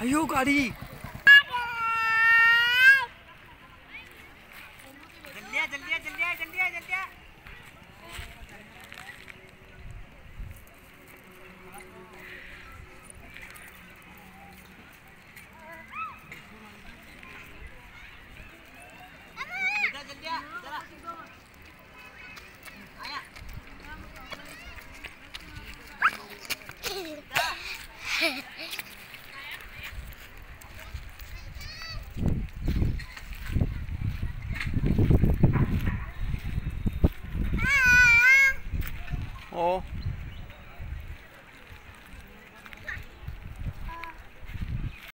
Ayo गाड़ी जल्दी आ जल्दी आ जल्दी आ जल्दी आ जल्दी आ Udah, or